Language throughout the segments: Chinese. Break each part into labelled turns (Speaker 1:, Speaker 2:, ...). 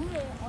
Speaker 1: sống liền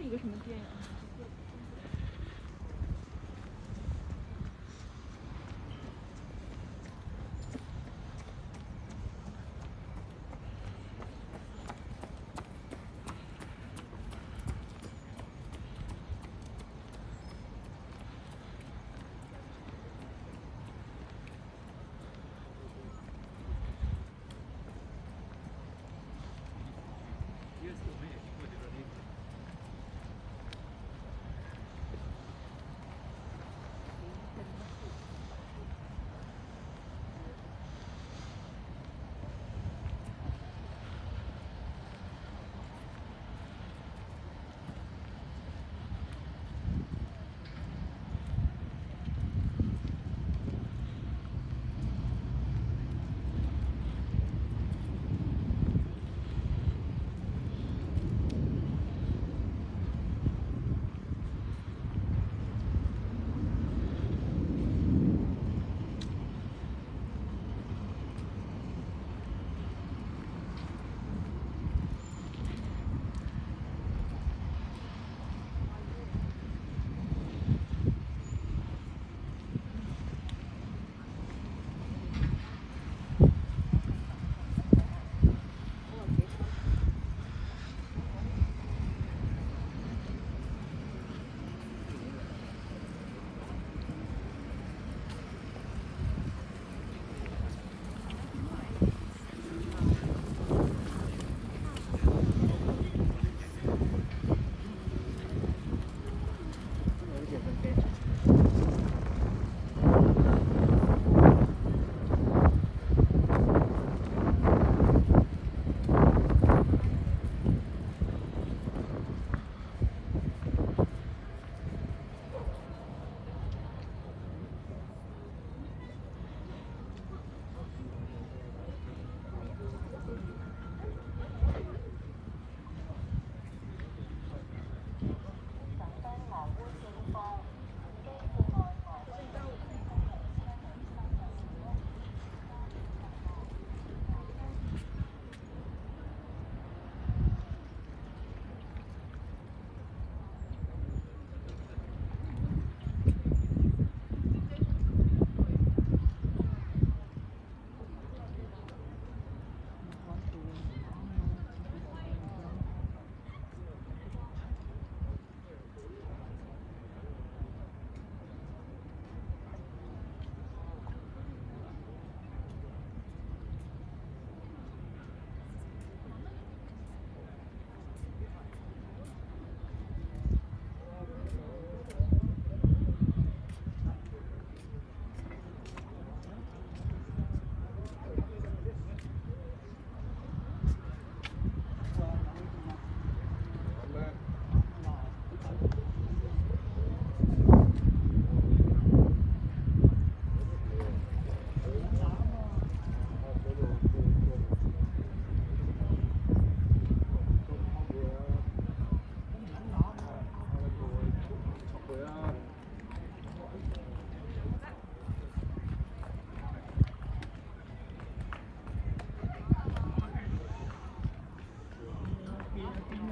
Speaker 1: 一个什么电影？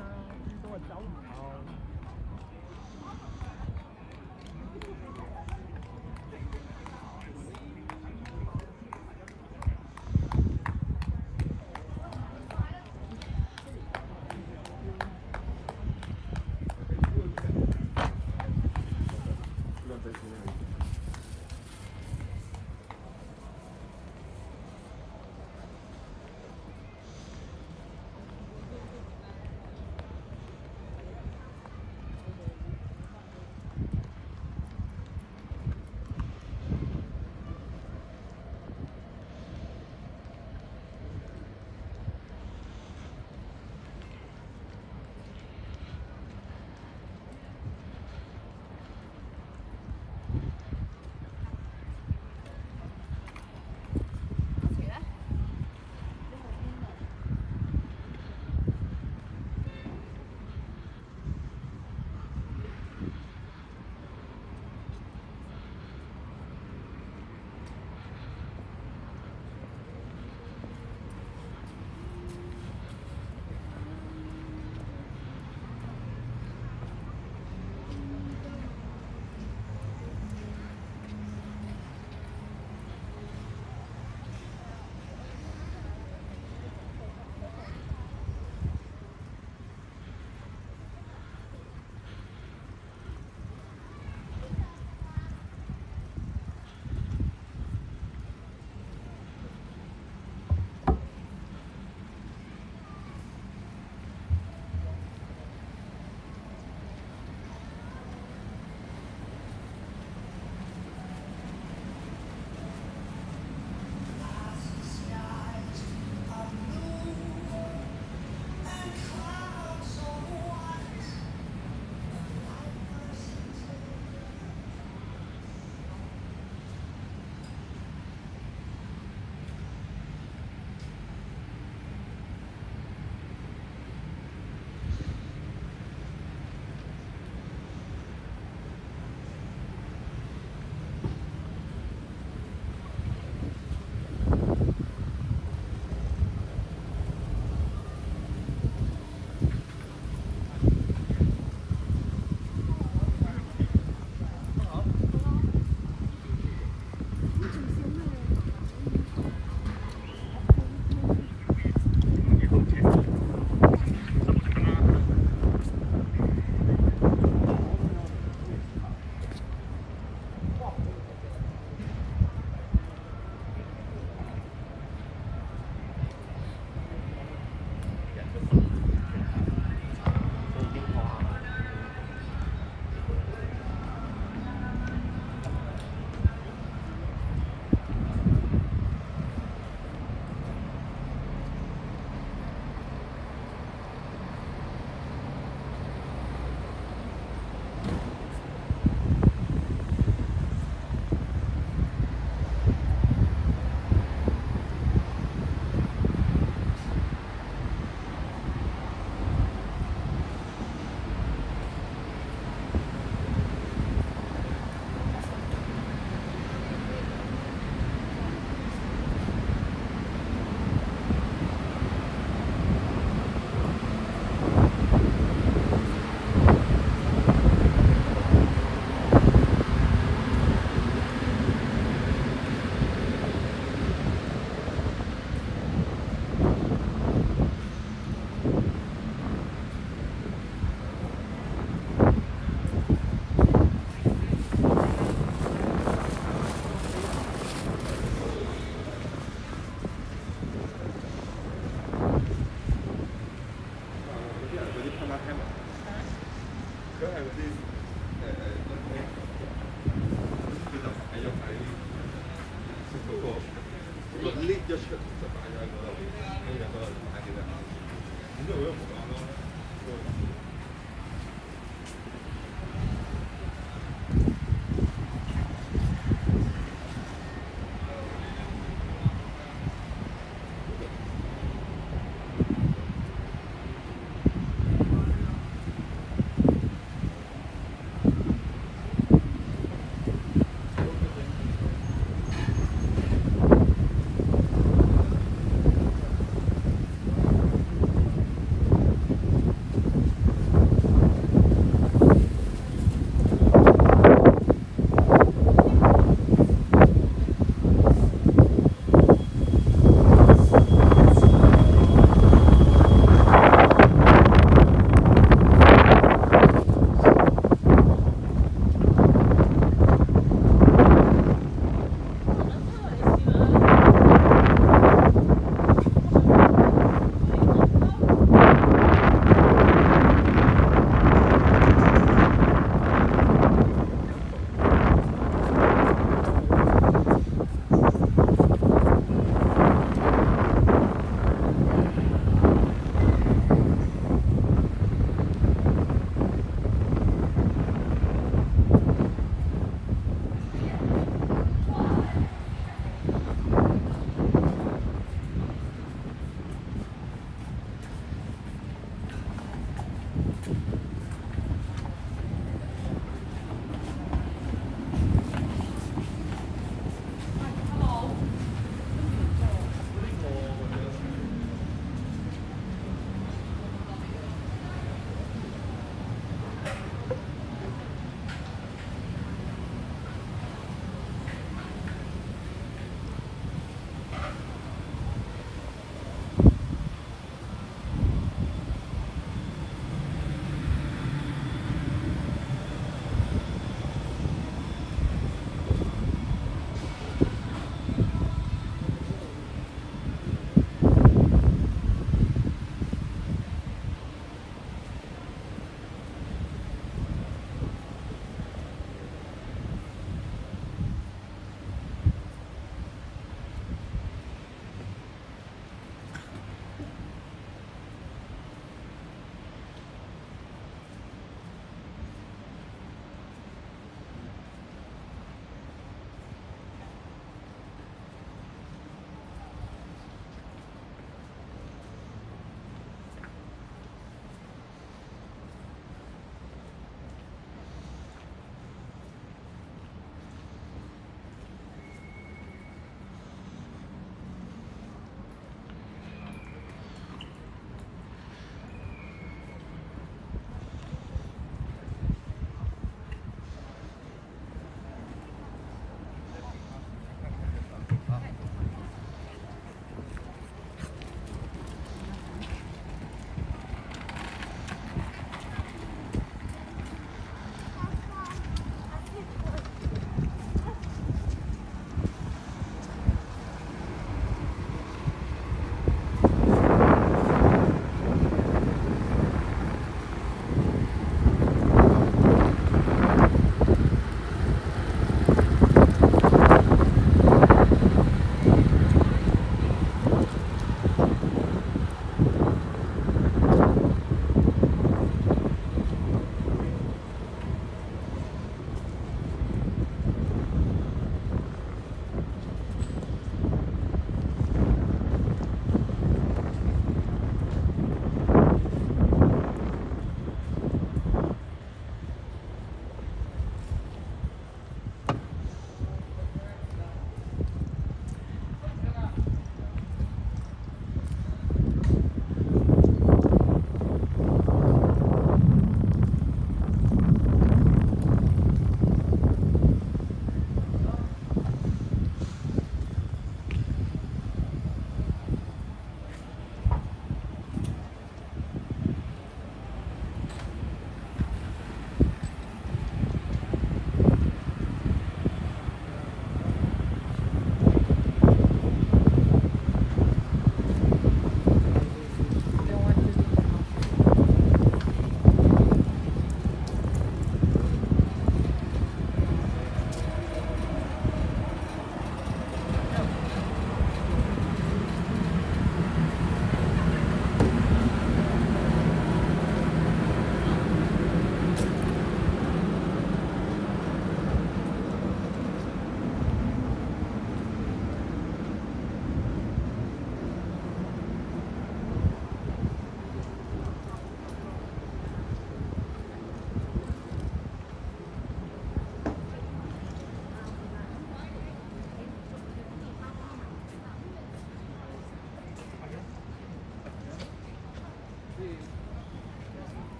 Speaker 1: 啊
Speaker 2: 你等我找你哦